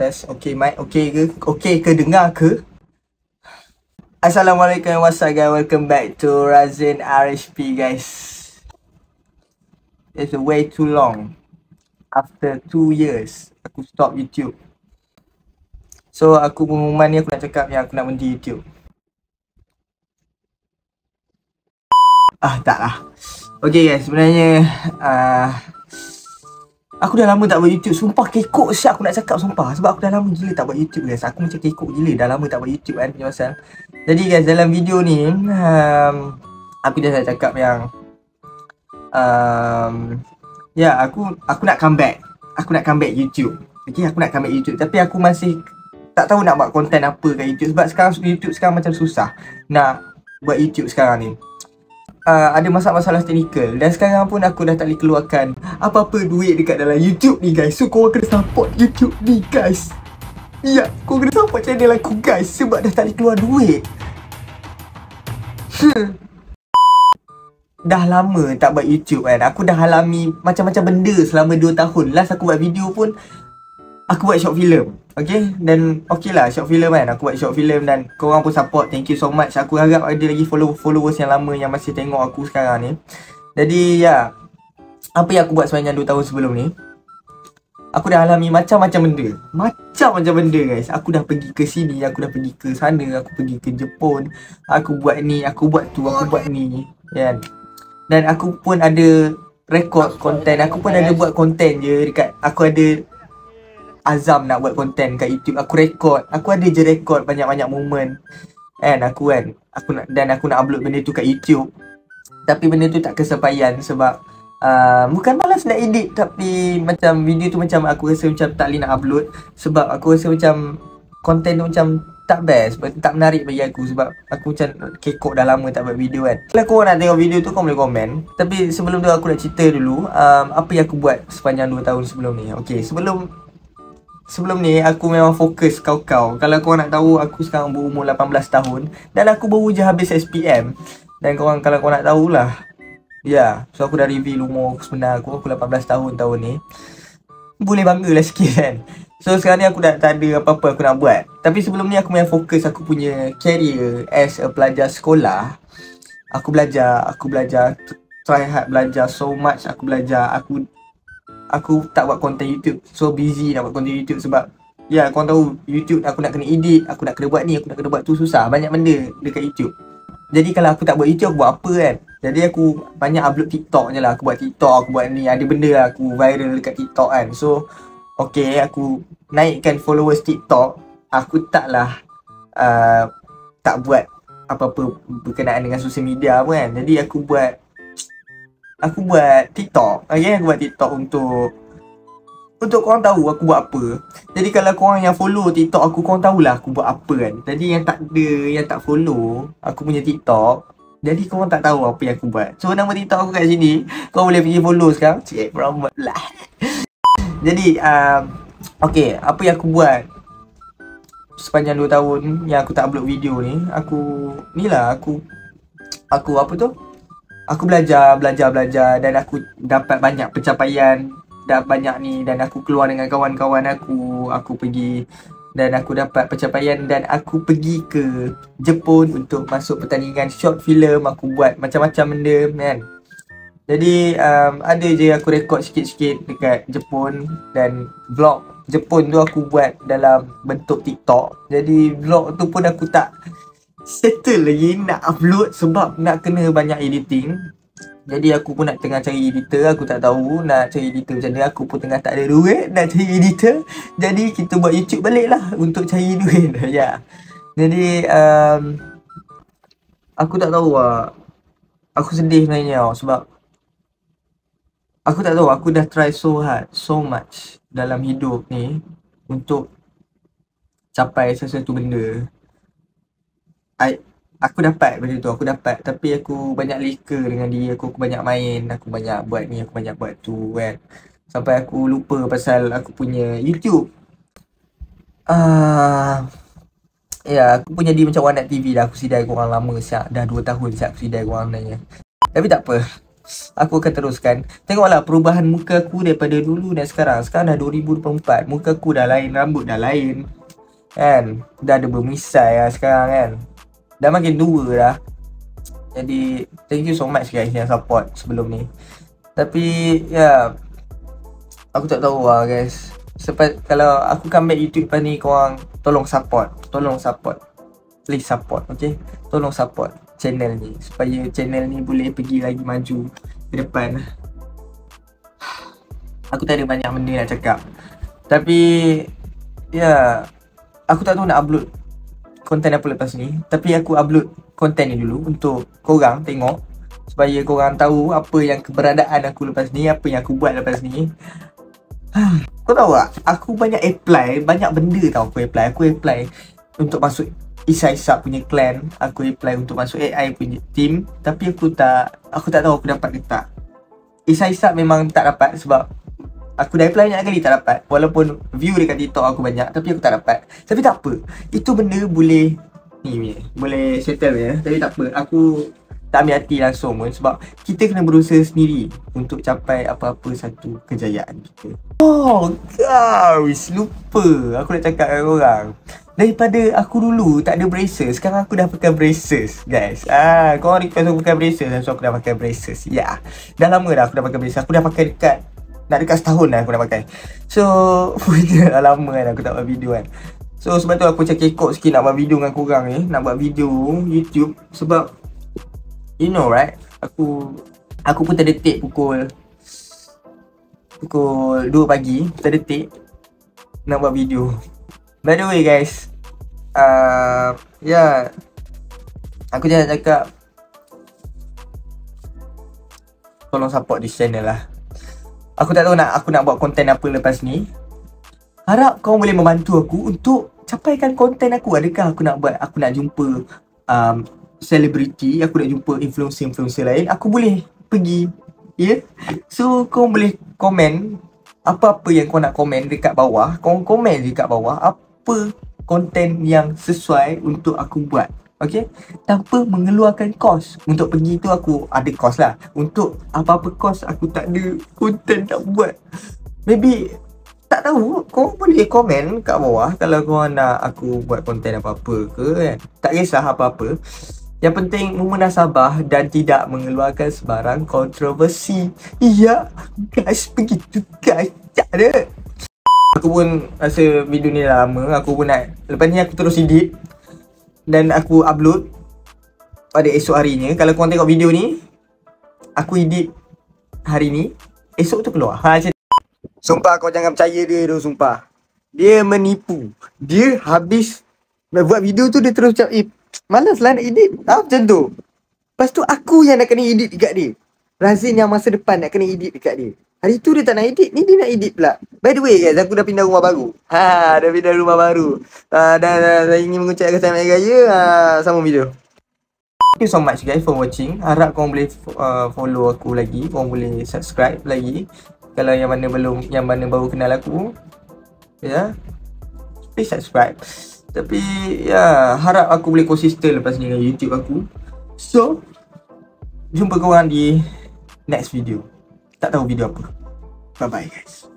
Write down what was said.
test. Okay, mic okay ke? Okay ke? Dengar ke? Assalamualaikum what's up guys. Welcome back to Razin RHP guys. It's way too long. After 2 years aku stop YouTube. So aku pengumuman ni aku nak cakap yang aku nak berhenti YouTube. Ah tak lah. Okay guys. Sebenarnya uh, Aku dah lama tak buat YouTube. Sumpah kekok siap aku nak cakap sumpah. Sebab aku dah lama gila tak buat YouTube guys. Aku macam kekok gila. Dah lama tak buat YouTube kan Punya pasal. Jadi guys dalam video ni um, Aku dah nak cakap yang um, Ya yeah, aku aku nak comeback. Aku nak comeback YouTube. Okay aku nak comeback YouTube. Tapi aku masih Tak tahu nak buat konten apa kat YouTube. Sebab sekarang YouTube sekarang macam susah Nak buat YouTube sekarang ni uh, ada masalah-masalah teknikal dan sekarang pun aku dah tak boleh keluarkan apa-apa duit dekat dalam YouTube ni guys. So korang kena support YouTube ni guys. Ya, kau kena support channel aku guys sebab dah tak boleh keluar duit. Hmm. Dah lama tak buat YouTube kan. Aku dah alami macam-macam benda selama 2 tahun. Last aku buat video pun aku buat short film. Okay? Dan okay lah short film kan? Aku buat short film dan korang pun support. Thank you so much. Aku harap ada lagi follow followers yang lama Yang masih tengok aku sekarang ni. Jadi ya Apa yang aku buat sepanjang 2 tahun sebelum ni? Aku dah alami macam-macam benda. Macam-macam benda guys. Aku dah pergi ke sini Aku dah pergi ke sana Aku pergi ke Jepun. Aku buat ni Aku buat tu Aku buat ni Kan? Dan aku pun ada Record konten Aku pun ada buat konten je Dekat Aku ada azam nak buat konten kat YouTube. Aku record. Aku ada je record banyak-banyak moment kan aku kan aku nak dan aku nak upload benda tu kat YouTube. Tapi benda tu tak kesampaian sebab uh, bukan malas nak edit. Tapi macam video tu macam aku rasa macam tak boleh nak upload. Sebab aku rasa macam konten tu macam tak best. Tak menarik bagi aku. Sebab aku macam kekok dah lama tak buat video kan. Kalau korang nak tengok video tu kau boleh komen. Tapi sebelum tu aku nak cerita dulu um, apa yang aku buat sepanjang 2 tahun sebelum ni. Okay sebelum sebelum ni aku memang fokus kau-kau. Kalau kau nak tahu aku sekarang berumur 18 tahun dan aku baru je habis SPM. Dan kau kalau kau nak tahulah. Ya, yeah, so aku dah reveal umur sebenar aku, aku 18 tahun tahun ni. Boleh bangga lah sikit kan. So sekarang ni aku dah tak ada apa-apa aku nak buat. Tapi sebelum ni aku memang fokus aku punya career as a pelajar sekolah. Aku belajar, aku belajar try hard belajar so much aku belajar aku aku tak buat konten YouTube. So busy nak buat konten YouTube sebab Ya korang tahu YouTube aku nak kena edit Aku nak kena buat ni, aku nak kena buat tu susah. Banyak benda dekat YouTube. Jadi kalau aku tak buat YouTube aku buat apa kan? Jadi aku banyak upload TikTok je lah. Aku buat TikTok, aku buat ni. Ada benda lah aku viral dekat TikTok kan? So Okay aku naikkan followers TikTok. Aku taklah uh, Tak buat apa-apa berkenaan dengan sosial media pun kan? Jadi aku buat aku buat TikTok. Okay, aku buat TikTok untuk untuk korang tahu aku buat apa. Jadi kalau korang yang follow TikTok aku, korang tahulah aku buat apa kan. Jadi yang tak ada, yang tak follow aku punya TikTok, jadi korang tak tahu apa yang aku buat. So nama TikTok aku kat sini, kau boleh pergi follow sekarang. Cik promote lah. Jadi, um, okay, apa yang aku buat sepanjang 2 tahun yang aku tak upload video ni, aku, ni lah aku, aku apa tu? Aku belajar, belajar, belajar dan aku dapat banyak pencapaian dah banyak ni dan aku keluar dengan kawan-kawan aku, aku pergi dan aku dapat pencapaian dan aku pergi ke Jepun untuk masuk pertandingan short film aku buat macam-macam benda kan. Jadi um, ada je aku rekod sikit-sikit dekat Jepun dan vlog Jepun tu aku buat dalam bentuk TikTok. Jadi vlog tu pun aku tak settle lagi nak upload sebab nak kena banyak editing. Jadi aku pun nak tengah cari editor Aku tak tahu nak cari editor macam mana. Aku pun tengah tak ada duit nak cari editor. Jadi kita buat YouTube balik lah Untuk cari duit. Ya. Yeah. Jadi um, Aku tak tahu lah Aku sedih sebenarnya tau Sebab Aku tak tahu Aku dah try so hard So much Dalam hidup ni Untuk Capai sesuatu benda I, aku dapat benda tu aku dapat. Tapi aku banyak leka dengan dia aku, aku banyak main aku banyak buat ni aku banyak buat tu kan. Sampai aku lupa pasal aku punya YouTube. Uh, ya aku punya di macam One TV dah aku sidai korang lama siap dah 2 tahun siap aku sidai korang sebenarnya tapi tak apa. Aku akan teruskan. Tengoklah perubahan muka aku daripada dulu dan sekarang. Sekarang dah 2024 Muka aku dah lain, rambut dah lain. Kan? Dah ada bermisai lah sekarang kan Dah makin tua dah. Jadi Thank you so much guys yang support sebelum ni. Tapi Ya yeah, Aku tak tahu lah guys. Sepat, Kalau aku comeback YouTube lepas ni korang Tolong support. Tolong support. Please support okay? Tolong support channel ni Supaya channel ni boleh pergi lagi maju Ke depan. Aku tak ada banyak benda nak cakap. Tapi Ya yeah, Aku tak tahu nak upload Konten apa lepas ni Tapi aku upload konten ni dulu Untuk korang tengok Supaya korang tahu Apa yang keberadaan aku lepas ni Apa yang aku buat lepas ni. Kau tahu tak? Aku banyak apply Banyak benda tau aku apply. Aku apply Untuk masuk Isa Isa punya clan Aku apply untuk masuk AI punya team Tapi aku tak Aku tak tahu aku dapat ke tak. Isa Isa memang tak dapat Sebab Aku dah apply banyak kali tak dapat. Walaupun view dekat TikTok aku banyak Tapi aku tak dapat. Tapi tak apa. Itu benda boleh Ni Boleh settle ya. Tapi tak apa. Aku tak ambil hati langsung pun Sebab kita kena berusaha sendiri Untuk capai apa-apa satu kejayaan kita. Oh guys Lupa. Aku nak cakap dengan korang Daripada aku dulu tak ada braces. Sekarang aku dah pakai braces guys. Ah, Korang request aku pakai braces. So aku dah pakai braces. Ya. Yeah. Dah lama dah aku dah pakai braces. Aku dah pakai dekat Nak dekat setahun dah aku dah pakai. So Dah lama kan aku tak buat video kan. So sebab tu aku macam kekok sikit nak buat video dengan korang ni Nak buat video YouTube Sebab You know right? Aku Aku pun terdetik pukul Pukul 2 pagi Terdetik Nak buat video. By the way guys uh, Ya yeah, Aku jangan cakap Tolong support this channel lah Aku tak tahu nak aku nak buat konten apa lepas ni Harap kau boleh membantu aku untuk capaikan konten aku Adakah aku nak buat, aku nak jumpa um, selebriti, aku nak jumpa influencer-influencer lain, aku boleh pergi. Ya? Yeah? So, kau boleh komen apa-apa yang kau nak komen dekat bawah. Kau komen dekat bawah apa konten yang sesuai untuk aku buat. Okay? Tanpa mengeluarkan kos. Untuk pergi tu aku ada kos lah. Untuk apa-apa kos aku tak ada konten nak buat. Maybe tak tahu kau boleh komen kat bawah kalau kau nak aku buat konten apa-apa ke kan. Tak kisah apa-apa. Yang penting memunasabah dan tidak mengeluarkan sebarang kontroversi. Iya, guys, begitu guys. Tak ada. Aku pun rasa video ni dah lama. Aku pun nak, lepas ni aku terus edit. Dan aku upload pada esok harinya. Kalau korang tengok video ni, aku edit hari ni. Esok tu keluar. Ha, macam Sumpah kau jangan percaya dia tu, sumpah. Dia menipu. Dia habis buat video tu dia terus cakap, eh, Malas lah nak edit ah, Macam tu Lepas tu aku yang nak kena edit dekat dia Razin yang masa depan nak kena edit dekat dia Hari tu dia tak nak edit. Ni dia nak edit pula. By the way guys Aku dah pindah rumah baru. Ha Dah pindah rumah baru. Uh, Dan uh, ingin mengucapkan selamat raya. Uh, Sama video. Thank you so much guys for watching. Harap korang boleh uh, follow aku lagi. Korang boleh subscribe lagi. Kalau yang mana belum Yang mana baru kenal aku. Ya. Yeah. Please subscribe. Tapi ya harap aku boleh konsisten lepas ni dengan YouTube aku. So jumpa korang di next video. Tak tahu video apa. Bye bye guys.